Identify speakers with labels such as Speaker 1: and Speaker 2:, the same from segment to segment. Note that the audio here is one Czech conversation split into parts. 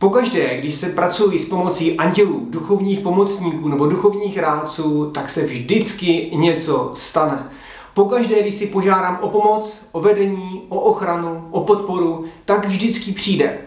Speaker 1: Pokaždé, když se pracují s pomocí andělů, duchovních pomocníků nebo duchovních rádců, tak se vždycky něco stane. Pokaždé, když si požádám o pomoc, o vedení, o ochranu, o podporu, tak vždycky přijde.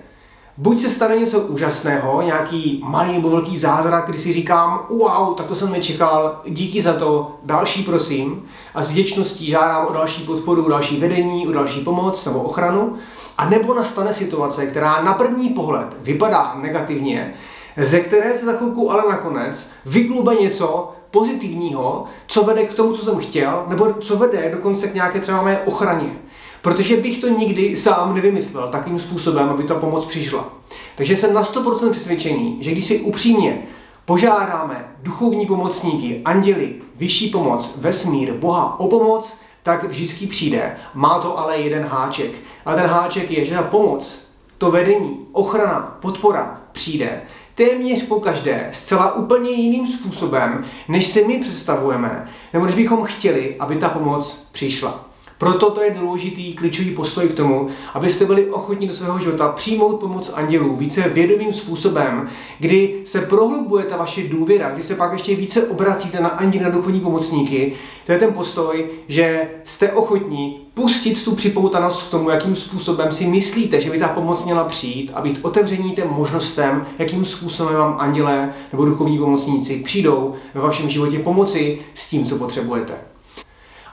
Speaker 1: Buď se stane něco úžasného, nějaký malý nebo velký zázrak, kdy si říkám, wow, tak to jsem nečekal, díky za to, další prosím. A s vděčností žádám o další podporu, o další vedení, o další pomoc nebo ochranu. A nebo nastane situace, která na první pohled vypadá negativně, ze které se za chvilku ale nakonec vyklube něco pozitivního, co vede k tomu, co jsem chtěl, nebo co vede dokonce k nějaké třeba mé ochraně. Protože bych to nikdy sám nevymyslel takým způsobem, aby ta pomoc přišla. Takže jsem na 100% přesvědčení, že když si upřímně požádáme duchovní pomocníky, anděli, vyšší pomoc, vesmír, Boha o pomoc, tak vždycky přijde. Má to ale jeden háček. A ten háček je, že ta pomoc, to vedení, ochrana, podpora přijde téměř po každé zcela úplně jiným způsobem, než si my představujeme, nebo než bychom chtěli, aby ta pomoc přišla. Proto to je důležitý klíčový postoj k tomu, abyste byli ochotní do svého života přijmout pomoc andělů více vědomým způsobem, kdy se prohlubuje ta vaše důvěra, kdy se pak ještě více obracíte na anděly, na duchovní pomocníky. To je ten postoj, že jste ochotní pustit tu připoutanost k tomu, jakým způsobem si myslíte, že by ta pomoc měla přijít a být otevření těm možnostem, jakým způsobem vám andělé nebo duchovní pomocníci přijdou ve vašem životě pomoci s tím, co potřebujete.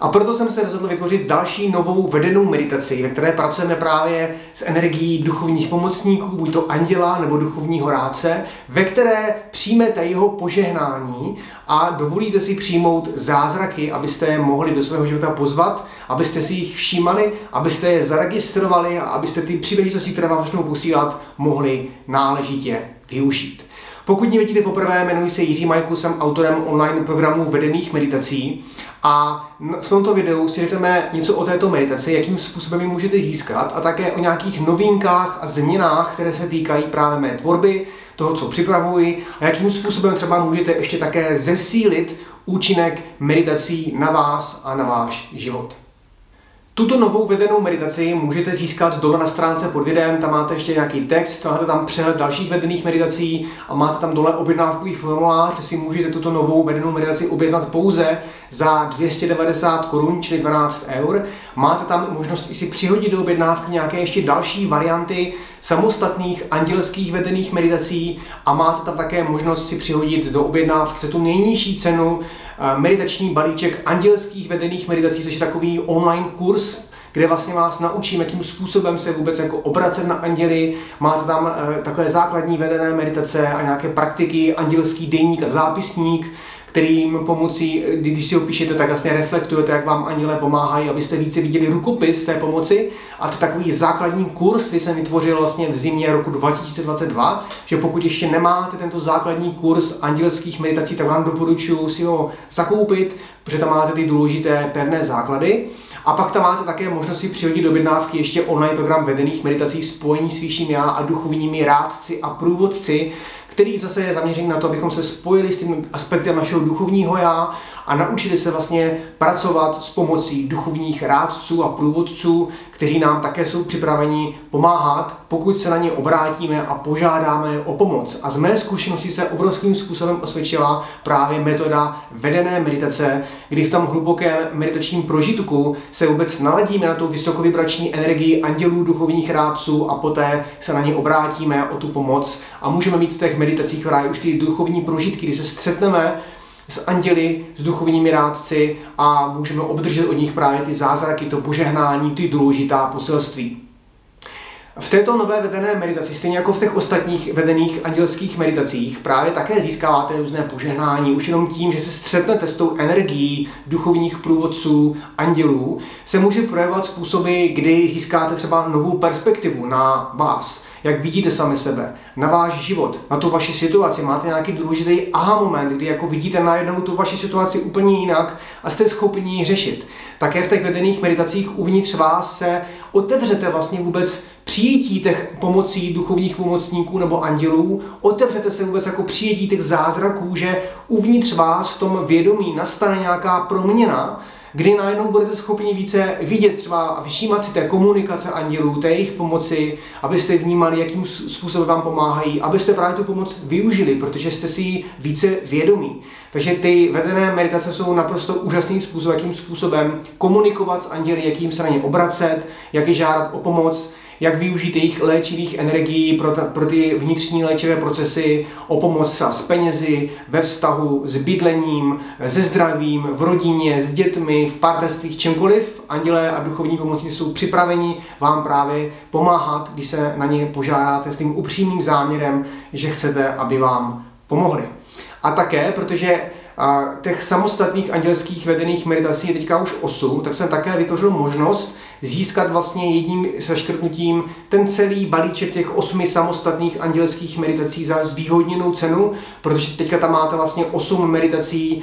Speaker 1: A proto jsem se rozhodl vytvořit další novou vedenou meditaci, ve které pracujeme právě s energií duchovních pomocníků, buď to anděla nebo duchovního rádce, ve které přijmete jeho požehnání a dovolíte si přijmout zázraky, abyste je mohli do svého života pozvat, abyste si jich všímali, abyste je zaregistrovali a abyste ty příležitosti, které vám začnou posílat, mohli náležitě využít. Pokud mě vidíte poprvé, jmenuji se Jiří Majku, jsem autorem online programu vedených meditací a v tomto videu si řekneme něco o této meditaci, jakým způsobem ji můžete získat a také o nějakých novinkách a změnách, které se týkají právě mé tvorby, toho, co připravuji a jakým způsobem třeba můžete ještě také zesílit účinek meditací na vás a na váš život. Tuto novou vedenou meditaci můžete získat dole na stránce pod videem, tam máte ještě nějaký text, máte tam přehled dalších vedených meditací a máte tam dole objednávkový formulář, kde si můžete tuto novou vedenou meditaci objednat pouze za 290 korun, čili 12 eur. Máte tam možnost i si přihodit do objednávky nějaké ještě další varianty samostatných andělských vedených meditací a máte tam také možnost si přihodit do objednávky tu nejnižší cenu meditační balíček andělských vedených meditací, což je takový online kurz, kde vlastně vás naučím, jakým způsobem se vůbec jako obracet na anděly. Máte tam e, takové základní vedené meditace a nějaké praktiky, andělský deník a zápisník, kterým pomocí, když si ho píšete, tak vlastně reflektujete, jak vám anděle pomáhají, abyste více viděli rukopis té pomoci. A to takový základní kurz, který jsem vytvořil vlastně v zimě roku 2022, že pokud ještě nemáte tento základní kurz andělských meditací, tak vám doporučuji si ho zakoupit, protože tam máte ty důležité pevné základy. A pak tam máte také možnost si přihodit do objednávky ještě online program vedených meditací spojení s vyšším já a duchovními rádci a průvodci, který zase je zaměřený na to, abychom se spojili s tím aspektem našeho duchovního já a naučili se vlastně pracovat s pomocí duchovních rádců a průvodců, kteří nám také jsou připraveni pomáhat, pokud se na ně obrátíme a požádáme o pomoc. A z mé zkušenosti se obrovským způsobem osvědčila právě metoda vedené meditace, kdy v tom hlubokém meditačním prožitku se vůbec naladíme na tu vysokovibrační energii andělů, duchovních rádců a poté se na ně obrátíme o tu pomoc a můžeme mít v těch meditacích právě už ty duchovní prožitky, kdy se střetneme s anděli, s duchovními rádci a můžeme obdržet od nich právě ty zázraky, to požehnání, ty důležitá poselství. V této nové vedené meditaci, stejně jako v těch ostatních vedených andělských meditacích, právě také získáváte různé požehnání. Už jenom tím, že se střetnete s tou energií duchovních průvodců, andělů, se může projevovat způsoby, kdy získáte třeba novou perspektivu na vás jak vidíte sami sebe, na váš život, na tu vaši situaci. Máte nějaký důležitý aha moment, kdy jako vidíte najednou tu vaši situaci úplně jinak a jste schopni ji řešit. Také v těch vedených meditacích uvnitř vás se otevřete vlastně vůbec přijetí těch pomocí duchovních pomocníků nebo andělů, otevřete se vůbec jako přijetí těch zázraků, že uvnitř vás v tom vědomí nastane nějaká proměna, kdy najednou budete schopni více vidět třeba a všímat si té komunikace andělů, té jejich pomoci, abyste vnímali, jakým způsobem vám pomáhají, abyste právě tu pomoc využili, protože jste si ji více vědomí. Takže ty vedené meditace jsou naprosto úžasným způsobem, jakým způsobem komunikovat s anděli, jakým se na ně obracet, jak je žádat o pomoc, jak využít jejich léčivých energií pro, ta, pro ty vnitřní léčivé procesy, o pomoc třeba s penězi, ve vztahu, s bydlením, se zdravím, v rodině, s dětmi, v partnerstvích, čemkoliv. Andělé a duchovní pomocníci jsou připraveni vám právě pomáhat, když se na ně požádáte s tím upřímným záměrem, že chcete, aby vám pomohli. A také, protože a těch samostatných andělských vedených meditací je teďka už 8, tak jsem také vytvořil možnost získat vlastně jedním seškrtnutím ten celý balíček těch osmi samostatných andělských meditací za zvýhodněnou cenu, protože teďka tam máte vlastně 8 meditací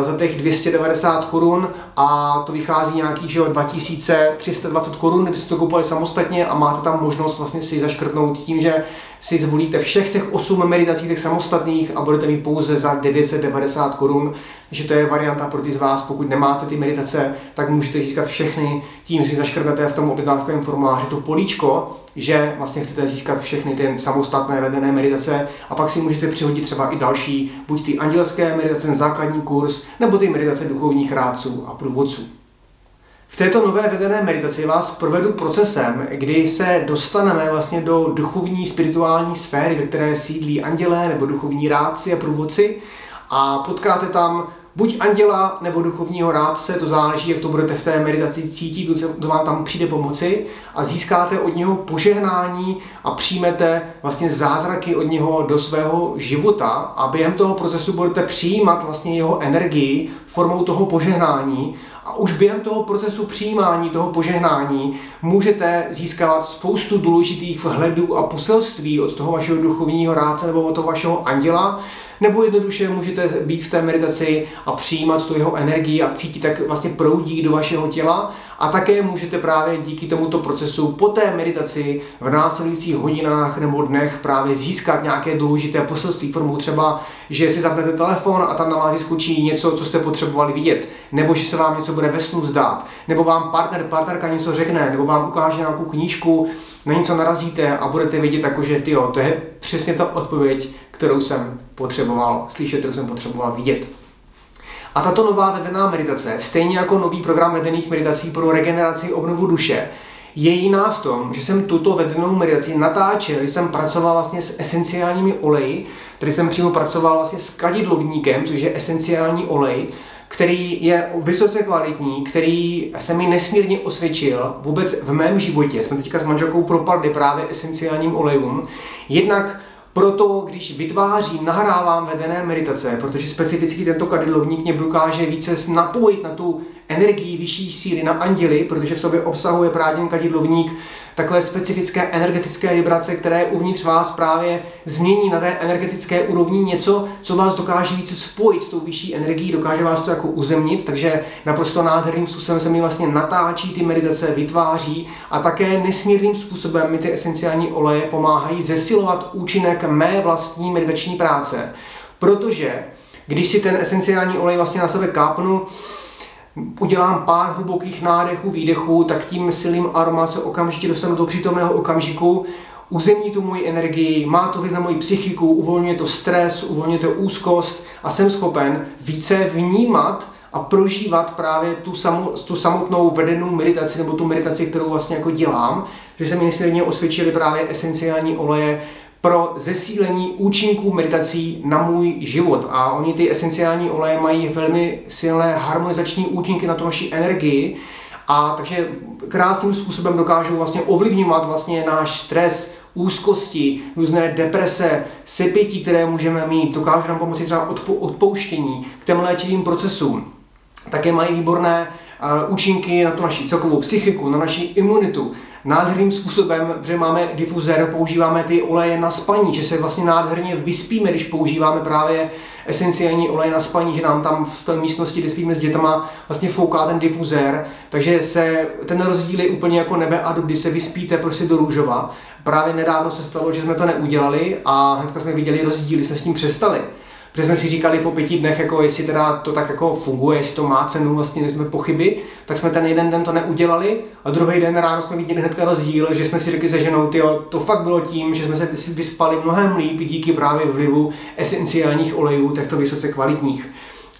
Speaker 1: za těch 290 korun a to vychází nějakých že 2320 korun, kdybyste to koupili samostatně a máte tam možnost vlastně si zaškrtnout tím, že si zvolíte všech těch 8 meditací těch samostatných a budete mít pouze za 990 korun, že to je varianta pro ty z vás, pokud nemáte ty meditace, tak můžete získat všechny, tím si zaškrtnete v tom objednávkovém formuláři to políčko, že vlastně chcete získat všechny ty samostatné vedené meditace a pak si můžete přihodit třeba i další, buď ty andělské meditace, základní kurz, nebo ty meditace duchovních rádců a průvodců. V této nové vedené meditaci vás provedu procesem, kdy se dostaneme vlastně do duchovní spirituální sféry, ve které sídlí andělé nebo duchovní rádci a průvodci a potkáte tam buď anděla nebo duchovního rádce, to záleží, jak to budete v té meditaci cítit, kdo vám tam přijde pomoci a získáte od něho požehnání a přijmete vlastně zázraky od něho do svého života. A během toho procesu budete přijímat vlastně jeho energii formou toho požehnání a už během toho procesu přijímání toho požehnání můžete získávat spoustu důležitých vhledů a poselství od toho vašeho duchovního rádce nebo od toho vašeho anděla, nebo jednoduše můžete být v té meditaci a přijímat tu jeho energii a cítit, jak vlastně proudí do vašeho těla a také můžete právě díky tomuto procesu po té meditaci v následujících hodinách nebo dnech právě získat nějaké důležité poselství formou třeba, že si zapnete telefon a tam na vás vyskočí něco, co jste potřebovali vidět, nebo že se vám něco bude ve snu zdát, nebo vám partner, partnerka něco řekne, nebo vám ukáže nějakou knížku, na něco narazíte a budete vidět, jako, že tyjo, to je přesně ta odpověď, kterou jsem potřeboval slyšet, kterou jsem potřeboval vidět. A tato nová vedená meditace, stejně jako nový program vedených meditací pro regeneraci obnovu duše, je jiná v tom, že jsem tuto vedenou meditaci natáčel, když jsem pracoval vlastně s esenciálními oleji, který jsem přímo pracoval vlastně s kadidlovníkem, což je esenciální olej, který je vysoce kvalitní, který se mi nesmírně osvědčil vůbec v mém životě. Jsme teďka s manželkou propadli právě esenciálním olejům. Jednak proto, když vytvářím, nahrávám vedené meditace, protože specificky tento kadidlovník mě dokáže více napojit na tu energii vyšší síly, na anděly, protože v sobě obsahuje právě ten kadidlovník takové specifické energetické vibrace, které uvnitř vás právě změní na té energetické úrovni něco, co vás dokáže více spojit s tou vyšší energií, dokáže vás to jako uzemnit, takže naprosto nádherným způsobem se mi vlastně natáčí ty meditace, vytváří a také nesmírným způsobem mi ty esenciální oleje pomáhají zesilovat účinek mé vlastní meditační práce. Protože když si ten esenciální olej vlastně na sebe kápnu, udělám pár hlubokých nádechů, výdechů, tak tím silným aroma se okamžitě dostanu do přítomného okamžiku, uzemní tu moji energii, má to vliv na moji psychiku, uvolňuje to stres, uvolňuje to úzkost a jsem schopen více vnímat a prožívat právě tu, samu, tu samotnou vedenou meditaci nebo tu meditaci, kterou vlastně jako dělám, že se mi nesmírně osvědčily právě esenciální oleje, pro zesílení účinků meditací na můj život. A oni ty esenciální oleje mají velmi silné harmonizační účinky na tu naši energii. A takže krásným způsobem dokážou vlastně ovlivňovat vlastně náš stres, úzkosti, různé deprese, sepětí, které můžeme mít, dokážou nám pomoci třeba odpouštění k těm léčivým procesům. Také mají výborné účinky na tu naši celkovou psychiku, na naši imunitu. Nádherným způsobem, že máme difuzér, používáme ty oleje na spaní, že se vlastně nádherně vyspíme, když používáme právě esenciální olej na spaní, že nám tam v té místnosti, kde spíme s dětama, vlastně fouká ten difuzér, takže se ten rozdíl je úplně jako nebe a kdy se vyspíte prostě do růžova. Právě nedávno se stalo, že jsme to neudělali a hnedka jsme viděli rozdíly, jsme s tím přestali. Protože jsme si říkali po pěti dnech, jako jestli teda to tak jako funguje, jestli to má cenu, vlastně jsme pochyby, tak jsme ten jeden den to neudělali a druhý den ráno jsme viděli hnedka rozdíl, že jsme si řekli se ženou, tyjo, to fakt bylo tím, že jsme se vyspali mnohem líp díky právě vlivu esenciálních olejů, těchto vysoce kvalitních.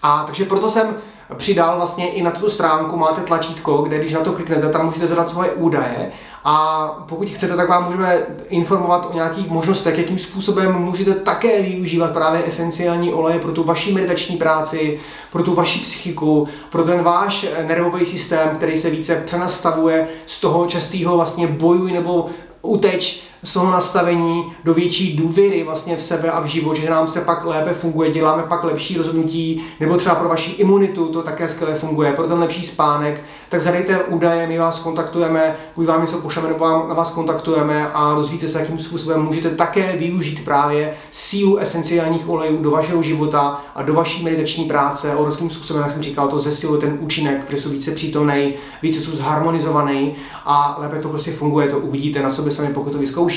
Speaker 1: A takže proto jsem přidal vlastně i na tuto stránku, máte tlačítko, kde když na to kliknete, tam můžete zadat svoje údaje a pokud chcete, tak vám můžeme informovat o nějakých možnostech, jakým způsobem můžete také využívat právě esenciální oleje pro tu vaši meditační práci, pro tu vaši psychiku, pro ten váš nervový systém, který se více přenastavuje z toho častého vlastně bojuj nebo uteč toho nastavení do větší důvěry vlastně v sebe a v život, že nám se pak lépe funguje, děláme pak lepší rozhodnutí, nebo třeba pro vaši imunitu to také skvěle funguje, pro ten lepší spánek, tak zadejte údaje, my vás kontaktujeme, buď vám něco pošleme, nebo vám na vás kontaktujeme a dozvíte se, jakým způsobem můžete také využít právě sílu esenciálních olejů do vašeho života a do vaší meditační práce, obrovským způsobem, jak jsem říkal, to zesiluje ten účinek, protože jsou více přítomný, více jsou zharmonizovaný a lépe to prostě funguje, to uvidíte na sobě sami, pokud to vyzkoušíte.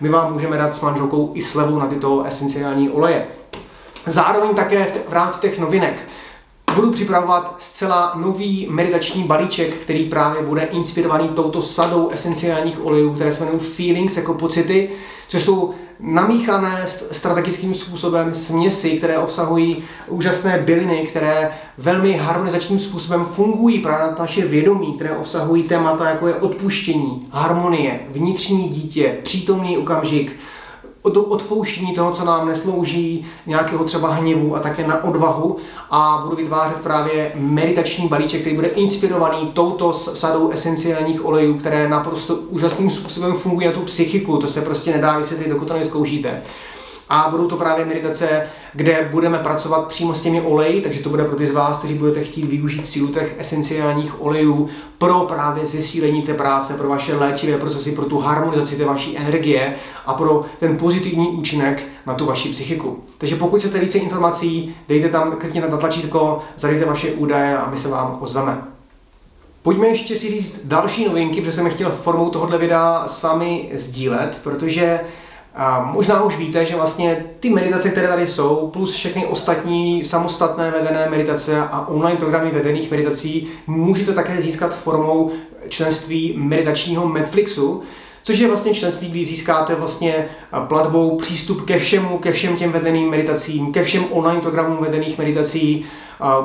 Speaker 1: My vám můžeme dát s manželkou i slevu na tyto esenciální oleje. Zároveň také v rámci těch novinek budu připravovat zcela nový meditační balíček, který právě bude inspirovaný touto sadou esenciálních olejů, které se jmenují Feelings jako pocity, což jsou namíchané strategickým způsobem směsi, které obsahují úžasné byliny, které velmi harmonizačním způsobem fungují právě na naše vědomí, které obsahují témata jako je odpuštění, harmonie, vnitřní dítě, přítomný okamžik, odpouštění toho, co nám neslouží, nějakého třeba hněvu a také na odvahu. A budu vytvářet právě meditační balíček, který bude inspirovaný touto sadou esenciálních olejů, které naprosto úžasným způsobem fungují na tu psychiku, to se prostě nedá vysvětlit, dokud to neskoušíte a budou to právě meditace, kde budeme pracovat přímo s těmi oleji, takže to bude pro ty z vás, kteří budete chtít využít sílu těch esenciálních olejů pro právě zesílení té práce, pro vaše léčivé procesy, pro tu harmonizaci té vaší energie a pro ten pozitivní účinek na tu vaši psychiku. Takže pokud chcete více informací, dejte tam, klikněte na tlačítko, zadejte vaše údaje a my se vám ozveme. Pojďme ještě si říct další novinky, protože jsem chtěl formou tohohle videa s vámi sdílet, protože a možná už víte, že vlastně ty meditace, které tady jsou, plus všechny ostatní samostatné vedené meditace a online programy vedených meditací, můžete také získat formou členství meditačního Netflixu, což je vlastně členství, kdy získáte vlastně platbou přístup ke všemu, ke všem těm vedeným meditacím, ke všem online programům vedených meditací,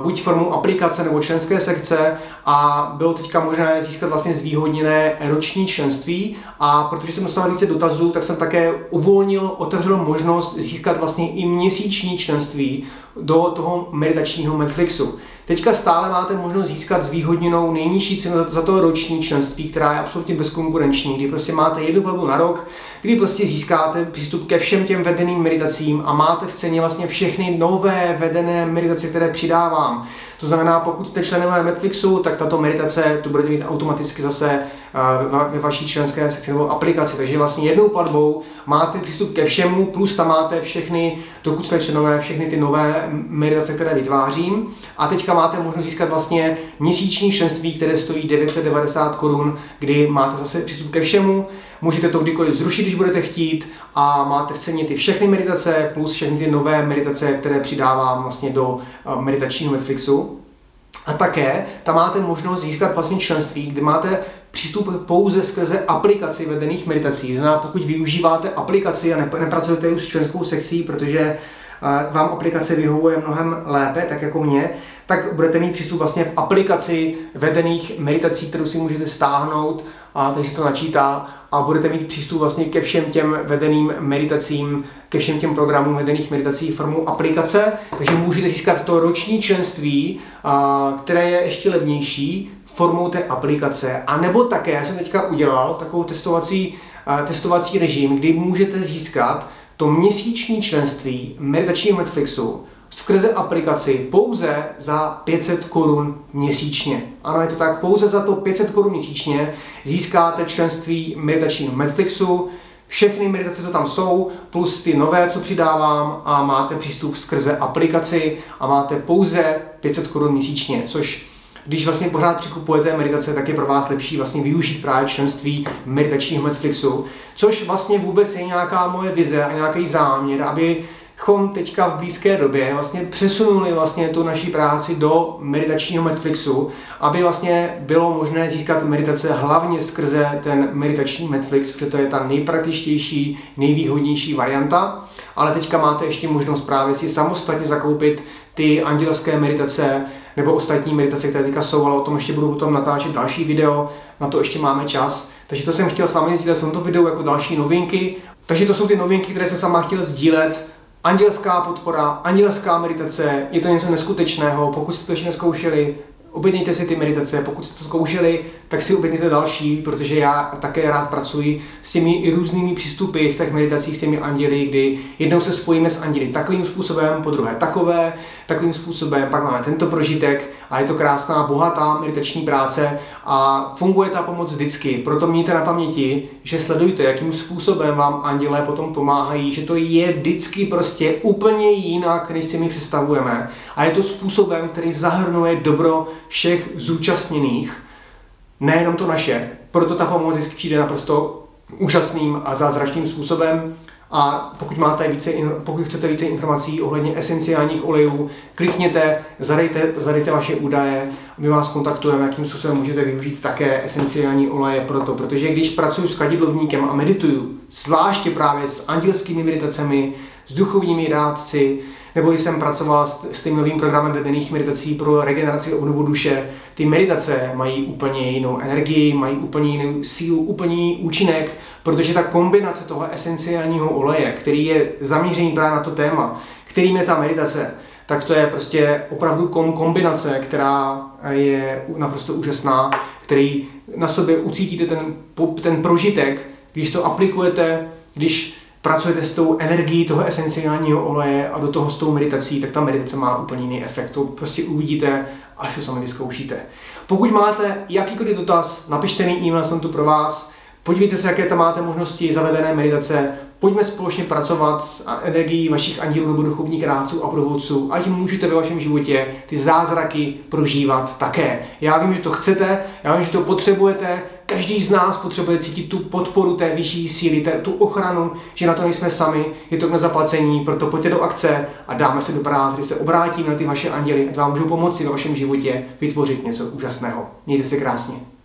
Speaker 1: buď formou aplikace nebo členské sekce a bylo teďka možné získat vlastně zvýhodněné roční členství. A protože jsem dostal více dotazů, tak jsem také uvolnil, otevřel možnost získat vlastně i měsíční členství do toho meditačního Netflixu. Teďka stále máte možnost získat zvýhodněnou nejnižší cenu za to roční členství, která je absolutně bezkonkurenční, kdy prostě máte jednu platbu na rok, kdy prostě získáte přístup ke všem těm vedeným meditacím a máte v ceně vlastně všechny nové vedené meditace, které přidávám. To znamená, pokud jste členové Netflixu, tak tato meditace tu budete mít automaticky zase ve vaší členské sekci nebo aplikaci. Takže vlastně jednou platbou máte přístup ke všemu, plus tam máte všechny, dokud jste členové, všechny ty nové meditace, které vytvářím. A teďka máte možnost získat vlastně měsíční členství, které stojí 990 korun, kdy máte zase přístup ke všemu. Můžete to kdykoliv zrušit, když budete chtít a máte v ceně ty všechny meditace plus všechny ty nové meditace, které přidávám vlastně do eh, meditačního Netflixu. A také tam máte možnost získat vlastně členství, kde máte přístup pouze skrze aplikaci vedených meditací. Znamená, pokud využíváte aplikaci a nepracujete už s členskou sekcí, protože eh, vám aplikace vyhovuje mnohem lépe, tak jako mě, tak budete mít přístup vlastně v aplikaci vedených meditací, kterou si můžete stáhnout a takže to načítá a budete mít přístup vlastně ke všem těm vedeným meditacím, ke všem těm programům vedených meditací formou aplikace, takže můžete získat to roční členství, které je ještě levnější formou té aplikace. A nebo také, já jsem teďka udělal takovou testovací, testovací režim, kdy můžete získat to měsíční členství meditačního Netflixu skrze aplikaci pouze za 500 korun měsíčně. Ano, je to tak, pouze za to 500 korun měsíčně získáte členství meditačního Netflixu, všechny meditace, co tam jsou, plus ty nové, co přidávám a máte přístup skrze aplikaci a máte pouze 500 korun měsíčně, což když vlastně pořád přikupujete meditace, tak je pro vás lepší vlastně využít právě členství meditačního Netflixu, což vlastně vůbec je nějaká moje vize a nějaký záměr, aby bychom teďka v blízké době vlastně přesunuli vlastně tu naší práci do meditačního Netflixu, aby vlastně bylo možné získat meditace hlavně skrze ten meditační Netflix, protože to je ta nejpraktičtější, nejvýhodnější varianta. Ale teďka máte ještě možnost právě si samostatně zakoupit ty andělské meditace nebo ostatní meditace, které teďka jsou, ale o tom ještě budu potom natáčet další video, na to ještě máme čas. Takže to jsem chtěl s vámi sdílet v tomto videu jako další novinky. Takže to jsou ty novinky, které jsem sama chtěl sdílet. Andělská podpora, andělská meditace, je to něco neskutečného, pokud jste to ještě neskoušeli, objednejte si ty meditace, pokud jste to zkoušeli, tak si objednejte další, protože já také rád pracuji s těmi i různými přístupy v těch meditacích s těmi anděli, kdy jednou se spojíme s anděli takovým způsobem, po druhé takové, takovým způsobem, pak máme tento prožitek a je to krásná, bohatá meditační práce a funguje ta pomoc vždycky. Proto mějte na paměti, že sledujte, jakým způsobem vám andělé potom pomáhají, že to je vždycky prostě úplně jinak, než si my představujeme. A je to způsobem, který zahrnuje dobro všech zúčastněných, nejenom to naše. Proto ta pomoc vždycky přijde naprosto úžasným a zázračným způsobem. A pokud, máte více, pokud chcete více informací ohledně esenciálních olejů, klikněte, zadejte, zadejte vaše údaje, my vás kontaktujeme, jakým způsobem můžete využít také esenciální oleje pro to. Protože když pracuji s kadidlovníkem a medituju, zvláště právě s andělskými meditacemi, s duchovními dátci, nebo když jsem pracovala s, s tím novým programem vedených meditací pro regeneraci obnovu duše, ty meditace mají úplně jinou energii, mají úplně jinou sílu, úplně jiný účinek, protože ta kombinace toho esenciálního oleje, který je zaměřený právě na to téma, kterým je ta meditace, tak to je prostě opravdu kombinace, která je naprosto úžasná, který na sobě ucítíte ten, ten prožitek, když to aplikujete, když pracujete s tou energií toho esenciálního oleje a do toho s tou meditací, tak ta meditace má úplně jiný efekt. To prostě uvidíte, až to sami vyzkoušíte. Pokud máte jakýkoliv dotaz, napište mi e-mail, jsem tu pro vás. Podívejte se, jaké tam máte možnosti zavedené meditace. Pojďme společně pracovat s energií vašich andělů nebo duchovních rádců a průvodců, ať můžete ve vašem životě ty zázraky prožívat také. Já vím, že to chcete, já vím, že to potřebujete, každý z nás potřebuje cítit tu podporu té vyšší síly, té, tu ochranu, že na to nejsme sami, je to k zaplacení, proto pojďte do akce a dáme se do práce, kdy se obrátíme na ty vaše anděly, ať vám můžou pomoci ve vašem životě vytvořit něco úžasného. Mějte se krásně.